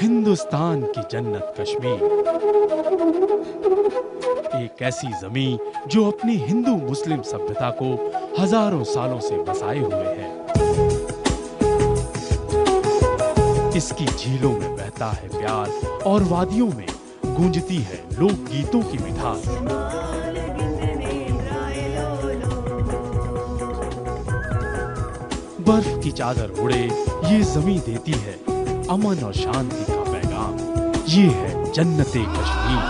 हिंदुस्तान की जन्नत कश्मीर। एक ऐसी ज़मीन जो अपनी हिंदू मुस्लिम सभ्यता को हज़ारों सालों से बसाए हुए है। इसकी झीलों में बहता है प्यार और वादियों में गूंजती है लोकगीतों की मिठास। बर्फ़ की चादर उड़े, ये जमी देती है अमन और शांति का पैगाम। ये है जन्नत कश्मीर।